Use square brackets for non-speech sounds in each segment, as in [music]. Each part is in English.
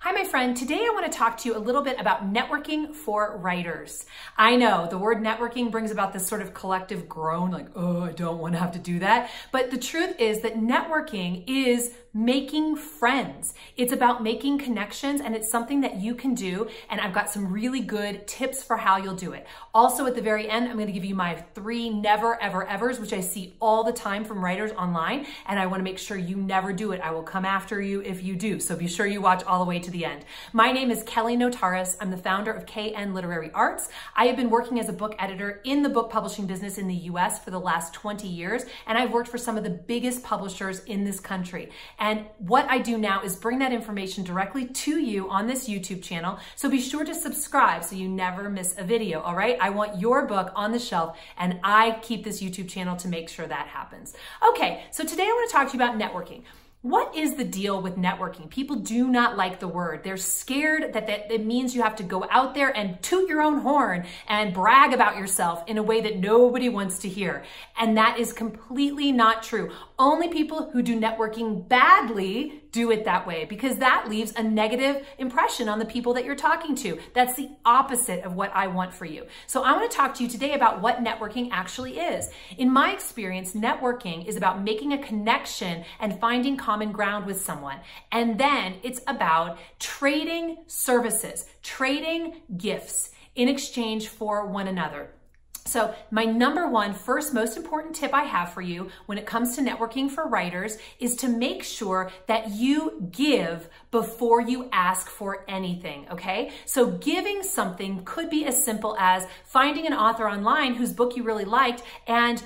Hi, my friend. Today I want to talk to you a little bit about networking for writers. I know the word networking brings about this sort of collective groan, like, oh, I don't want to have to do that. But the truth is that networking is making friends. It's about making connections and it's something that you can do. And I've got some really good tips for how you'll do it. Also, at the very end, I'm going to give you my three never, ever, evers, which I see all the time from writers online. And I want to make sure you never do it. I will come after you if you do. So be sure you watch all the way to the end. My name is Kelly Notaras. I'm the founder of KN Literary Arts. I have been working as a book editor in the book publishing business in the US for the last 20 years. And I've worked for some of the biggest publishers in this country. And what I do now is bring that information directly to you on this YouTube channel. So be sure to subscribe so you never miss a video, all right? I want your book on the shelf and I keep this YouTube channel to make sure that happens. Okay, so today I want to talk to you about networking. What is the deal with networking? People do not like the word. They're scared that, that it means you have to go out there and toot your own horn and brag about yourself in a way that nobody wants to hear. And that is completely not true. Only people who do networking badly do it that way because that leaves a negative impression on the people that you're talking to. That's the opposite of what I want for you. So I want to talk to you today about what networking actually is. In my experience, networking is about making a connection and finding common ground with someone. And then it's about trading services, trading gifts in exchange for one another. So my number one, first, most important tip I have for you when it comes to networking for writers is to make sure that you give before you ask for anything, okay? So giving something could be as simple as finding an author online whose book you really liked and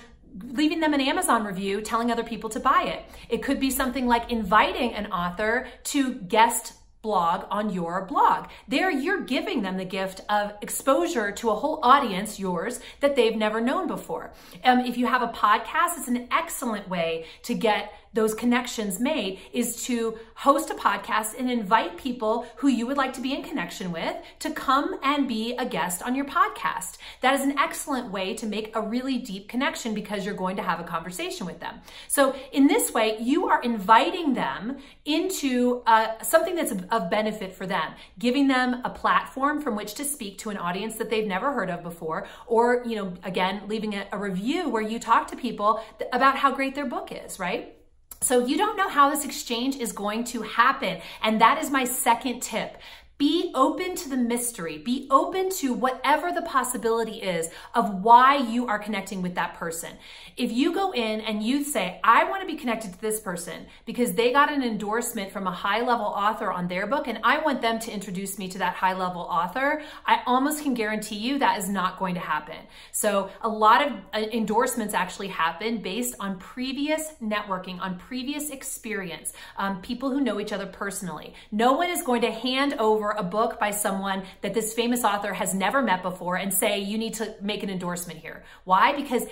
leaving them an Amazon review telling other people to buy it. It could be something like inviting an author to guest blog on your blog. There you're giving them the gift of exposure to a whole audience, yours, that they've never known before. Um, if you have a podcast, it's an excellent way to get those connections made is to host a podcast and invite people who you would like to be in connection with to come and be a guest on your podcast. That is an excellent way to make a really deep connection because you're going to have a conversation with them. So in this way, you are inviting them into uh, something that's of benefit for them, giving them a platform from which to speak to an audience that they've never heard of before, or, you know, again, leaving a, a review where you talk to people about how great their book is, right? So you don't know how this exchange is going to happen. And that is my second tip. Be open to the mystery. Be open to whatever the possibility is of why you are connecting with that person. If you go in and you say, I want to be connected to this person because they got an endorsement from a high level author on their book and I want them to introduce me to that high level author, I almost can guarantee you that is not going to happen. So a lot of uh, endorsements actually happen based on previous networking, on previous experience, um, people who know each other personally. No one is going to hand over a book by someone that this famous author has never met before and say, you need to make an endorsement here. Why? Because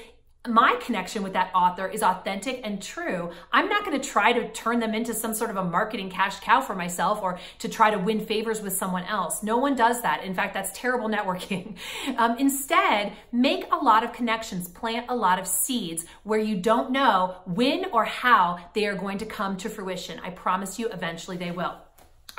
my connection with that author is authentic and true. I'm not going to try to turn them into some sort of a marketing cash cow for myself or to try to win favors with someone else. No one does that. In fact, that's terrible [laughs] networking. Um, instead, make a lot of connections, plant a lot of seeds where you don't know when or how they are going to come to fruition. I promise you, eventually they will.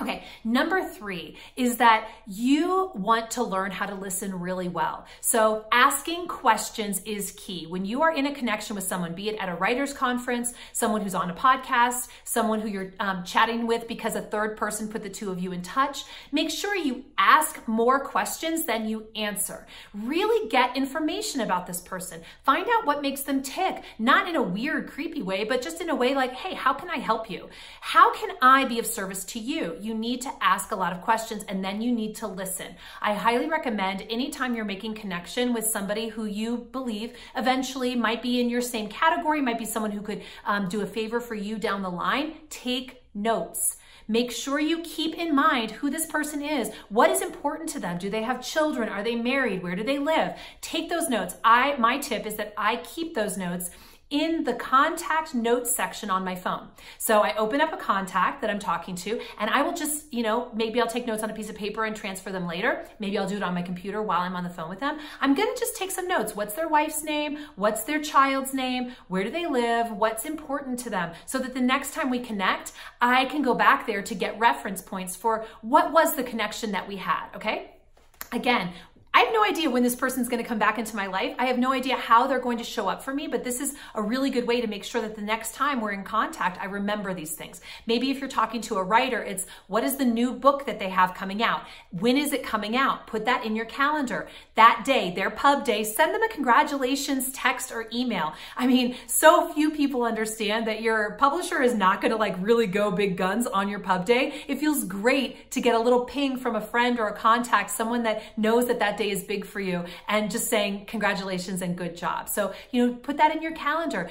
Okay, number three is that you want to learn how to listen really well. So asking questions is key. When you are in a connection with someone, be it at a writer's conference, someone who's on a podcast, someone who you're um, chatting with because a third person put the two of you in touch, make sure you ask more questions than you answer. Really get information about this person. Find out what makes them tick, not in a weird, creepy way, but just in a way like, hey, how can I help you? How can I be of service to you? You need to ask a lot of questions and then you need to listen. I highly recommend anytime you're making connection with somebody who you believe eventually might be in your same category, might be someone who could um, do a favor for you down the line, take notes. Make sure you keep in mind who this person is. What is important to them? Do they have children? Are they married? Where do they live? Take those notes. I my tip is that I keep those notes in the contact notes section on my phone. So I open up a contact that I'm talking to and I will just, you know, maybe I'll take notes on a piece of paper and transfer them later. Maybe I'll do it on my computer while I'm on the phone with them. I'm gonna just take some notes. What's their wife's name? What's their child's name? Where do they live? What's important to them? So that the next time we connect, I can go back there to get reference points for what was the connection that we had, okay? Again, I have no idea when this person's going to come back into my life. I have no idea how they're going to show up for me, but this is a really good way to make sure that the next time we're in contact, I remember these things. Maybe if you're talking to a writer, it's what is the new book that they have coming out? When is it coming out? Put that in your calendar. That day, their pub day, send them a congratulations text or email. I mean, so few people understand that your publisher is not going to like really go big guns on your pub day. It feels great to get a little ping from a friend or a contact, someone that knows that that day is big for you and just saying congratulations and good job. So, you know, put that in your calendar.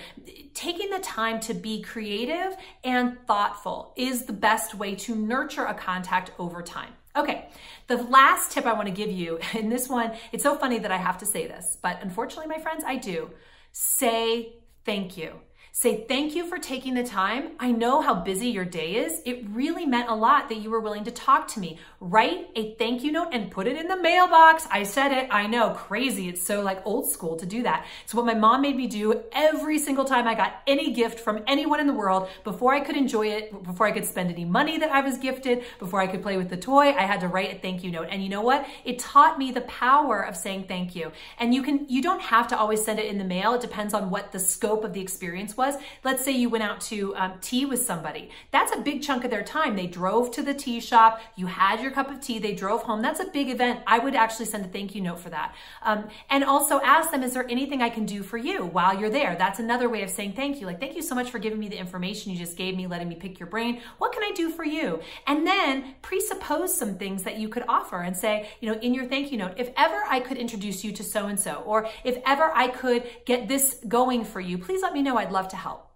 Taking the time to be creative and thoughtful is the best way to nurture a contact over time. Okay, the last tip I want to give you, [laughs] and this one, it's so funny that I have to say this, but unfortunately, my friends, I do. Say thank you. Say thank you for taking the time. I know how busy your day is. It really meant a lot that you were willing to talk to me. Write a thank you note and put it in the mailbox. I said it. I know, crazy. It's so like old school to do that. It's what my mom made me do every single time I got any gift from anyone in the world. Before I could enjoy it, before I could spend any money that I was gifted, before I could play with the toy, I had to write a thank you note. And you know what? It taught me the power of saying thank you. And you can, you don't have to always send it in the mail. It depends on what the scope of the experience was was. Let's say you went out to um, tea with somebody. That's a big chunk of their time. They drove to the tea shop, you had your cup of tea, they drove home. That's a big event. I would actually send a thank you note for that. Um, and also ask them, is there anything I can do for you while you're there? That's another way of saying thank you. Like, thank you so much for giving me the information you just gave me, letting me pick your brain. What can I do for you? And then presuppose some things that you could offer and say, you know, in your thank you note, if ever I could introduce you to so-and-so, or if ever I could get this going for you, please let me know. I'd love to help.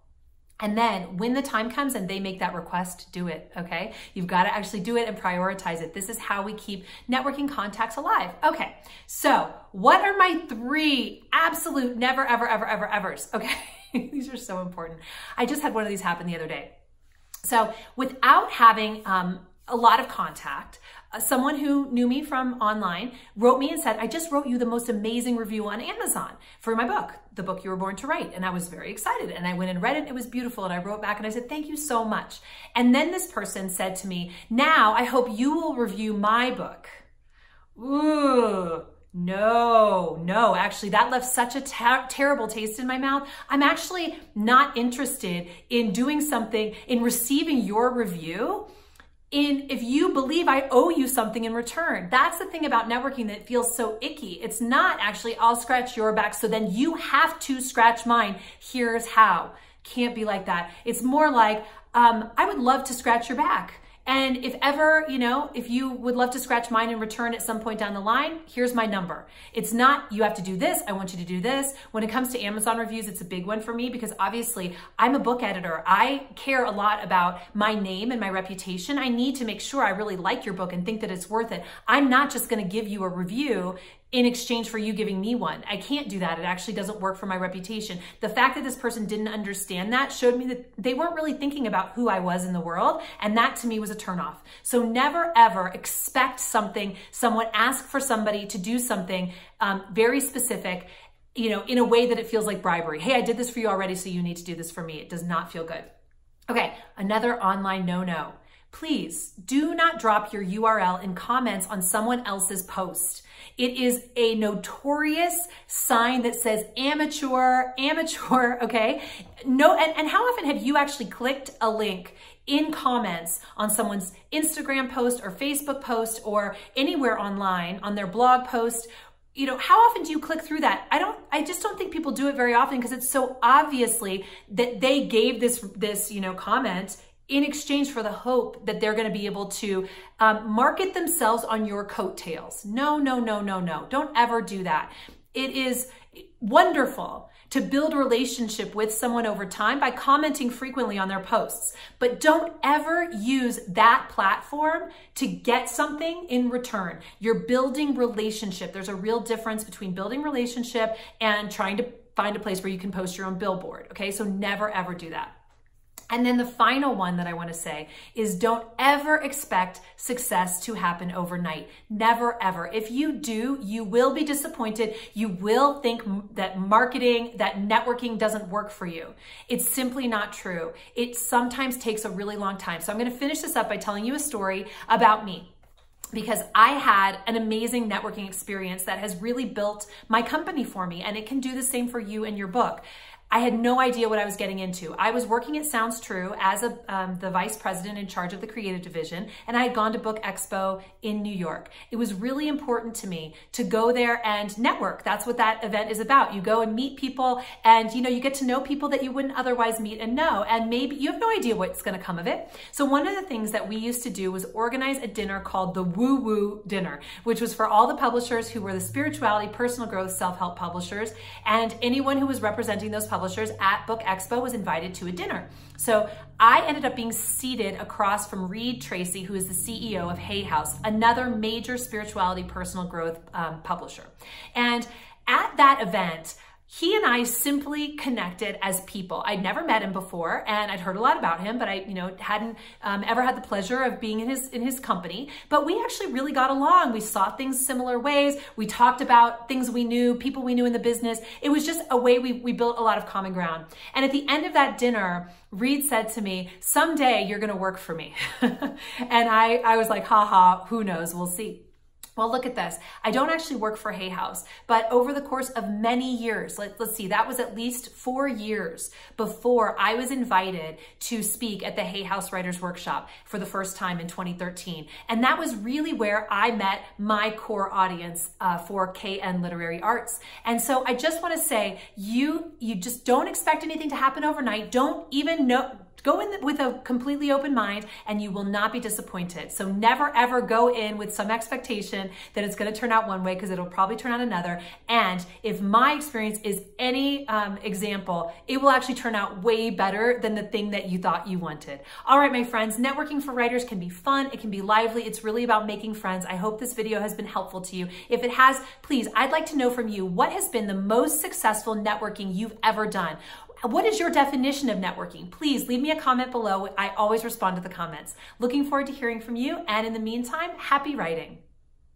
And then when the time comes and they make that request, do it, okay? You've got to actually do it and prioritize it. This is how we keep networking contacts alive. Okay, so what are my three absolute never, ever, ever, ever, evers? [laughs] Okay, these are so important. I just had one of these happen the other day. So without having um, a lot of contact, Uh, someone who knew me from online wrote me and said, I just wrote you the most amazing review on Amazon for my book, The Book You Were Born to Write. And I was very excited. And I went and read it. It was beautiful. And I wrote back and I said, thank you so much. And then this person said to me, now I hope you will review my book. Ooh. No, no, actually, that left such a ter terrible taste in my mouth. I'm actually not interested in doing something, in receiving your review in if you believe I owe you something in return. That's the thing about networking that feels so icky. It's not actually I'll scratch your back so then you have to scratch mine. Here's how. Can't be like that. It's more like um, I would love to scratch your back. And if ever, you know, if you would love to scratch mine in return at some point down the line, here's my number. It's not, you have to do this, I want you to do this. When it comes to Amazon reviews, it's a big one for me because obviously I'm a book editor. I care a lot about my name and my reputation. I need to make sure I really like your book and think that it's worth it. I'm not just gonna give you a review in exchange for you giving me one. I can't do that. It actually doesn't work for my reputation. The fact that this person didn't understand that showed me that they weren't really thinking about who I was in the world. And that to me was a turnoff. So never ever expect something, someone ask for somebody to do something um, very specific you know, in a way that it feels like bribery. Hey, I did this for you already, so you need to do this for me. It does not feel good. Okay, another online no-no. Please do not drop your URL in comments on someone else's post. It is a notorious sign that says amateur, amateur, [laughs] okay? No, and, and how often have you actually clicked a link in comments on someone's Instagram post or Facebook post or anywhere online on their blog post you know, how often do you click through that? I don't, I just don't think people do it very often because it's so obviously that they gave this, this, you know, comment in exchange for the hope that they're going to be able to um, market themselves on your coattails. No, no, no, no, no. Don't ever do that. It is wonderful to build a relationship with someone over time by commenting frequently on their posts. But don't ever use that platform to get something in return. You're building relationship. There's a real difference between building relationship and trying to find a place where you can post your own billboard. Okay, so never ever do that. And then the final one that I want to say is don't ever expect success to happen overnight. Never, ever. If you do, you will be disappointed. You will think that marketing, that networking doesn't work for you. It's simply not true. It sometimes takes a really long time. So I'm going to finish this up by telling you a story about me because I had an amazing networking experience that has really built my company for me, and it can do the same for you and your book. I had no idea what I was getting into. I was working at Sounds True as a, um, the vice president in charge of the creative division, and I had gone to Book Expo in New York. It was really important to me to go there and network. That's what that event is about. You go and meet people, and you know you get to know people that you wouldn't otherwise meet and know, and maybe you have no idea what's going to come of it. So one of the things that we used to do was organize a dinner called the Woo Woo Dinner, which was for all the publishers who were the spirituality, personal growth, self-help publishers, and anyone who was representing those publishers publishers at Book Expo was invited to a dinner. So I ended up being seated across from Reid Tracy, who is the CEO of Hay House, another major spirituality personal growth um, publisher. And at that event, he and I simply connected as people. I'd never met him before, and I'd heard a lot about him, but I, you know, hadn't um, ever had the pleasure of being in his in his company. But we actually really got along. We saw things similar ways. We talked about things we knew, people we knew in the business. It was just a way we we built a lot of common ground. And at the end of that dinner, Reid said to me, "Someday you're going to work for me," [laughs] and I I was like, "Ha ha, who knows? We'll see." Well, look at this. I don't actually work for Hay House, but over the course of many years, let, us see, that was at least four years before I was invited to speak at the Hay House Writers Workshop for the first time in 2013. And that was really where I met my core audience uh, for KN Literary Arts. And so I just want to say, you, you just don't expect anything to happen overnight. Don't even know, Go in with a completely open mind and you will not be disappointed. So never ever go in with some expectation that it's going to turn out one way because it'll probably turn out another. And if my experience is any um, example, it will actually turn out way better than the thing that you thought you wanted. All right, my friends, networking for writers can be fun. It can be lively. It's really about making friends. I hope this video has been helpful to you. If it has, please, I'd like to know from you, what has been the most successful networking you've ever done? What is your definition of networking? Please leave me a comment below. I always respond to the comments. Looking forward to hearing from you. And in the meantime, happy writing.